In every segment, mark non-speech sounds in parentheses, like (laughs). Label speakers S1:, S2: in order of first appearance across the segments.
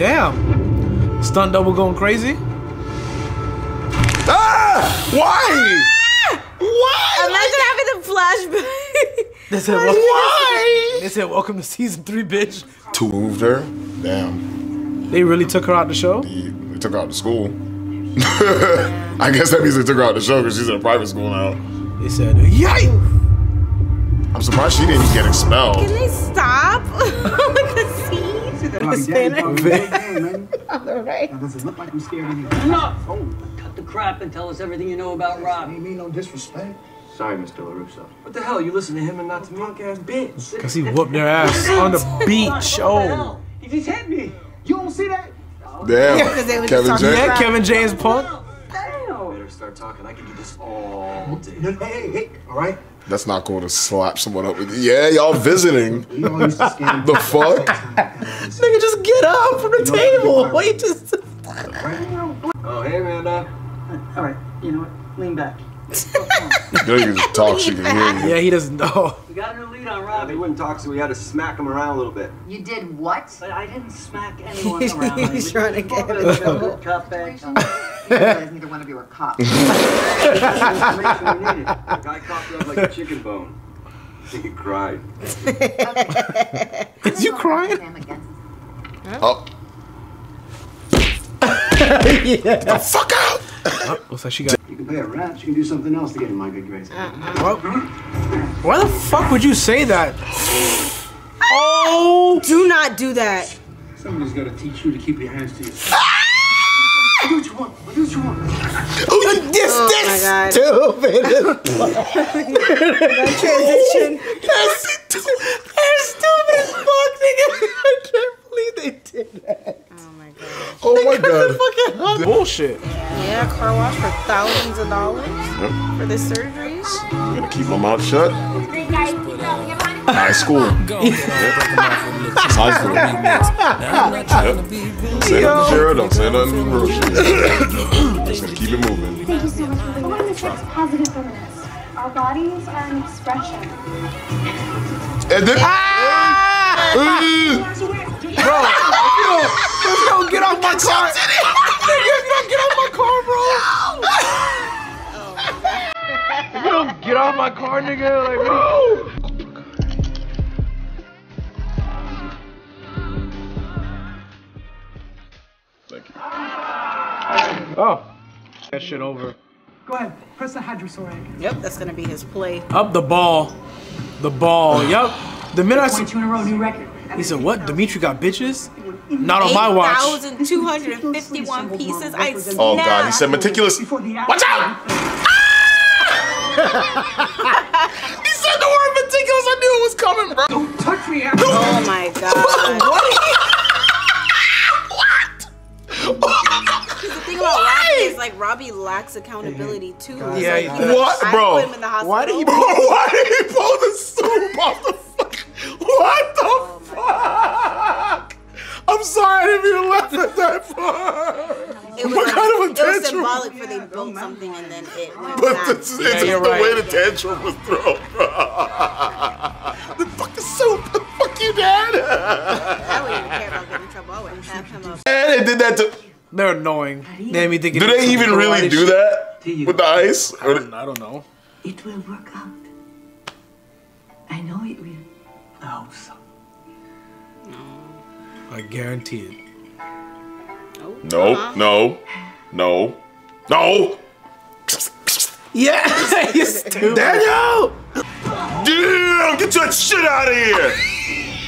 S1: Damn. Stunt double going crazy.
S2: Ah! Why? Why?
S3: Imagine having the flashback.
S1: They said,
S3: Why
S1: welcome,
S2: Why?
S1: they said, welcome to season three, bitch.
S2: Two moved her. Damn.
S1: They really took her out the show?
S2: They, they took her out to school. (laughs) I guess that means they took her out the show because she's in a private school now.
S1: They said, yikes!
S2: I'm surprised she didn't get expelled.
S3: Can they stop with the scene?
S4: Alright.
S5: Does it look like I'm scared of you?
S6: Enough! Oh, cut the crap and tell us everything you know about Rob.
S5: You mean no disrespect.
S7: Sorry, Mr. LaRusso.
S6: What the hell? You listen to him and not to me?
S7: Punk ass bitch.
S1: Because he whooped their ass on the beach. Oh.
S6: He just hit me.
S5: You don't see that?
S2: Damn. (laughs)
S3: Because they were
S2: Kevin
S3: just talking
S2: James.
S1: Yeah, Kevin James Punk.
S6: Damn. Better start talking. I can do this all day.
S5: Hey, hey, hey, all right?
S2: That's not going to slap someone up with. Yeah, y'all visiting.
S5: We all used to scam.
S2: The fuck? (laughs)
S1: Nigga, just get up from the table. Why you just...
S6: Oh, hey, Amanda.
S7: All right, you know what? Lean back. (laughs)
S2: You know you can just talk, she can hear you.
S1: Yeah, he doesn't know.
S6: We got a new lead on
S7: Uh,
S6: Rob.
S7: they wouldn't talk, so we had to smack him around a little bit.
S8: You did what?
S6: But I didn't smack (laughs) anyone around.
S3: He's trying to get
S6: it.
S3: It.
S6: Cutback.
S8: You guys neither one of you are cops.
S7: Information we needed. The guy coughed up like a chicken bone. (laughs) He cried.
S1: Is you crying?
S2: Oh. (laughs) The fuck out!
S1: Oh, looks like she got...
S5: You can pay a rap. You can do something else to get in my good graces. Uh-huh.
S1: Why the fuck would you say that? Oh!
S3: Do not do that.
S5: Somebody's got to teach you to keep your hands to yourself. Do what you want. Do what you.
S2: This,
S3: Oh my
S2: this
S3: God.
S2: stupid. (laughs)
S3: That transition.
S2: That's
S1: They're stupid as fuck, nigga. (laughs) I can't believe they did that.
S3: Oh my god.
S2: Oh my oh god.
S1: Fucking bullshit.
S3: Yeah, car wash for thousands of dollars for the surgeries.
S2: Gonna keep my mouth shut. High school. (laughs) It's high school. Yep. Say nothing zero, don't say nothing real shit. Just gonna keep it moving.
S9: Thank you so much. I want to make sure it's positive feminist. Our bodies are an expression.
S2: And then, ah!
S1: Bro, (laughs) if you don't, you don't get off my car, nigga, you don't get off my car, bro. If you don't get off (laughs) my car, nigga, like, bro. Oh, that shit over.
S5: Go ahead. Press the hydrosorate.
S3: Yep, that's gonna be his play.
S1: Up the ball, the ball. Yup. The minute I see,
S5: Two in a row, new record.
S1: he said, "What? Demetri got bitches? Not on my watch."
S3: 8,251 pieces. I
S2: Oh god, he said
S3: snapped.
S2: meticulous.
S5: Before the
S2: Watch out! (laughs) he said the word meticulous. I knew it was coming, bro.
S5: Don't touch me after.
S3: Oh my (laughs) god. The (laughs) like Robby lacks accountability too.
S1: Yeah,
S3: It's
S1: he
S3: like,
S1: does.
S2: What,
S3: I
S2: bro?
S3: put him in the hospital.
S1: Why did he-
S2: Bro, (laughs) why did he pull the soup off the fuck? What the oh fuck? I'm sorry I didn't mean to laugh at that part.
S3: It was,
S2: what
S3: like,
S2: kind of a
S3: it was symbolic for they built something and then it went
S2: But
S3: back.
S2: it's, it's
S1: Yeah,
S2: just
S1: you're
S2: the
S1: right.
S2: way the tantrum was thrown. the fuck the soup. The fuck you, dad.
S3: I wouldn't even care about getting in trouble. I wouldn't have him up.
S2: and they did that to.
S1: They're annoying. They had me thinking.
S2: Do they even really do that
S7: To
S2: with the ice?
S1: I don't, I don't know.
S8: It will work out. I know it will.
S7: I hope so.
S1: I guarantee it.
S2: No, no, no, no.
S1: Yeah, (laughs) you stupid.
S2: Daniel! Damn, get your shit out of here!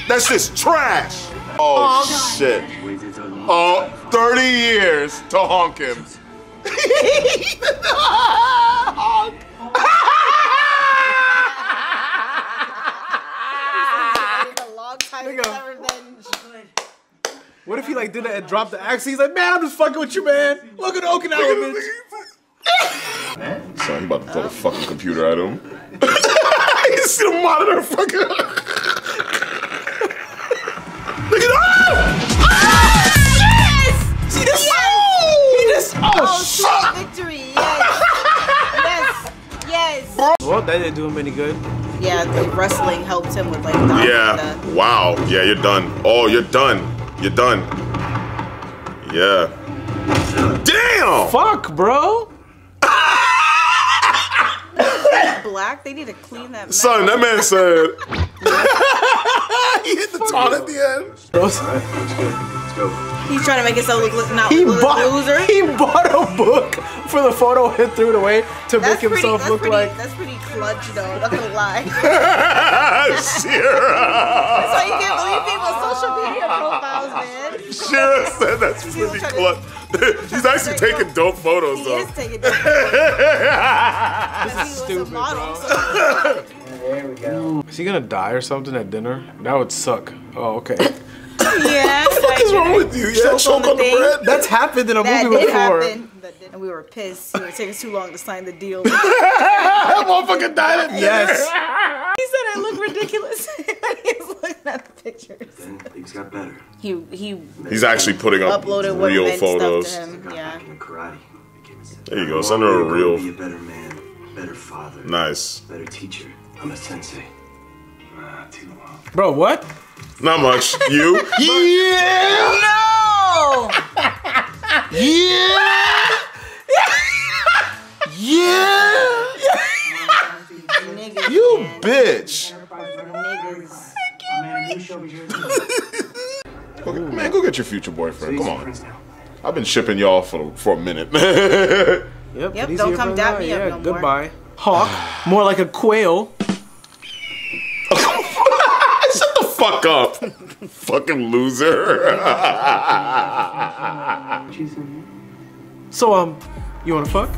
S2: That's just trash! Oh, oh shit. Oh, 30 years to honk him. (laughs) honk.
S3: A long time
S1: Nigga.
S3: without revenge.
S1: What if he like did that and dropped the axe? He's like, man, I'm just fucking with you, man. Look at Okinawa, bitch.
S2: Son, he about to throw the fucking computer at him. you see the monitor fucking.
S1: Oh,
S3: Oh,
S1: shit.
S3: victory. Yes. yes. Yes.
S1: Well, that didn't do him any good.
S3: Yeah, the wrestling helped him with like the
S2: Yeah. Wow. Yeah, you're done. Oh, you're done. You're done. Yeah. Damn!
S1: Fuck, bro.
S3: Black. They need to clean that. mess.
S2: Son, that man said. (laughs) (laughs) he hit the taunt at the end.
S1: Bro,
S7: Let's go. Let's go.
S3: He's trying to make himself look, look not
S1: he
S3: look
S1: bought
S3: like a loser.
S1: he bought a book for the photo and threw it away to
S3: That's
S1: make
S3: pretty.
S1: himself look
S3: pretty.
S1: like.
S3: That's pretty clutch, though. Not gonna lie.
S2: Shira. (laughs)
S3: That's why you can't believe people's social media profiles, man.
S2: Shira said that's pretty
S3: trying
S2: clutch. (laughs) He's actually taking dope photos
S3: He
S2: though.
S3: is taking dope (laughs) He was a
S1: stupid,
S3: model.
S1: bro.
S3: So
S1: Is he gonna die or something at dinner? That would suck. Oh, okay.
S3: Yeah. (laughs)
S2: What's wrong with you? Yeah,
S3: Choke
S2: choke
S3: on
S2: on the
S3: thing.
S2: bread.
S1: That's happened in a
S3: That
S1: movie
S3: did
S1: before.
S3: happen. That did- And we were pissed. It would taking too long to sign the deal.
S2: That (laughs) (laughs) motherfucker died at
S1: Yes.
S3: He said I look ridiculous. He's looking at the pictures.
S7: Then things got better.
S3: He he
S2: He's actually putting up
S3: uploaded
S2: real photos.
S3: stuff to him. Yeah.
S7: back into karate. Became a
S2: There you go. Send her a real.
S7: Be
S2: real.
S7: a better man, better father,
S2: Nice.
S7: better teacher. I'm a sensei. Ah, too long.
S1: Bro, what?
S2: Not much. You? (laughs) yeah.
S3: No.
S2: Yeah. Yeah. You (laughs)
S3: man.
S2: bitch.
S3: Niggas.
S5: Man, you show me your
S2: Go get- man, go get your future boyfriend. Come on. I've been shipping y'all for for a minute. (laughs)
S1: Yep.
S3: Yep, don't come
S1: for
S3: dap
S1: now.
S3: me up
S1: yeah,
S3: no more.
S1: goodbye. Hawk, more like a quail.
S2: Shut the fuck up. (laughs) Fucking loser.
S1: So um, you wanna fuck?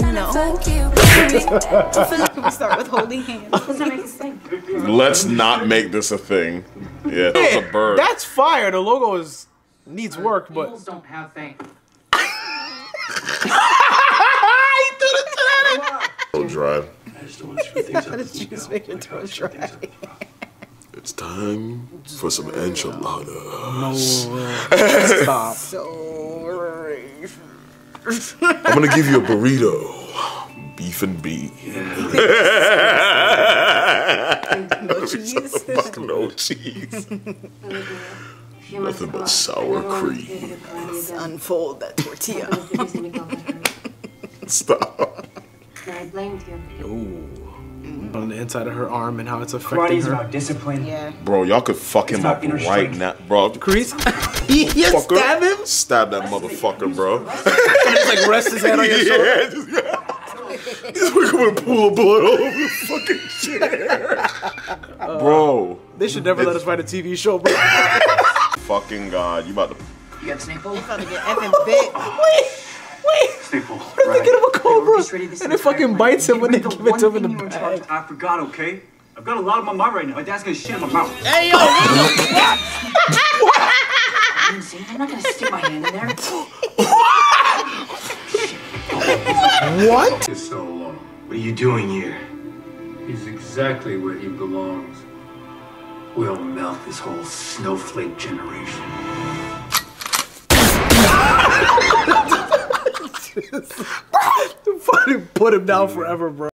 S3: No. (laughs) we start with holding hands. (laughs)
S9: Does that make a thing?
S2: Let's not make this a thing. Yeah, that was a bird.
S1: That's fire. The logo is needs work, but
S5: Eagles don't have fame.
S2: Go drive.
S7: I just don't want to screw things up.
S3: Did you just make your throat dry?
S2: It's time for some enchilada.
S1: stop.
S2: I'm gonna give you a burrito, beef and bean.
S3: No (laughs) cheese.
S2: Fuck no cheese. Nothing but sour cream.
S3: Unfold that tortilla. (laughs)
S2: Stop.
S9: I blamed you.
S1: On the inside of her arm and how it's affecting
S5: Karate is
S1: her.
S5: about discipline.
S3: Yeah.
S2: Bro, y'all could fuck him up right
S5: strength.
S2: now. Bro,
S1: Kreese. yes,
S2: fucker.
S1: stab him.
S2: Stab that motherfucker, bro. (laughs) (laughs)
S1: Just like rest his head on your shoulder.
S2: yeah, just, yeah. (laughs) He's gonna pull a blood all over the fucking chair. Bro, uh,
S1: They should never let us write a TV show, bro.
S2: fucking God, you about to.
S5: You got snake pole?
S3: About to get effing bit.
S7: Snake pole.
S1: They
S7: Right.
S1: get him a cobra,
S5: Orchestrated this
S1: and it fucking bites him when they
S5: rid
S1: give it to him in the
S5: thing you were in charge
S1: bag.
S5: I forgot, okay? I've got a lot on my mind right now. My dad's gonna shit in my mouth.
S3: Hey yo, (laughs)
S8: I'm not gonna stick my hand in there. (laughs)
S1: What?
S7: It's so long. What are you doing here?
S5: He's exactly where he belongs. We'll melt this whole snowflake generation. (laughs)
S1: Fucking put him down forever, bro.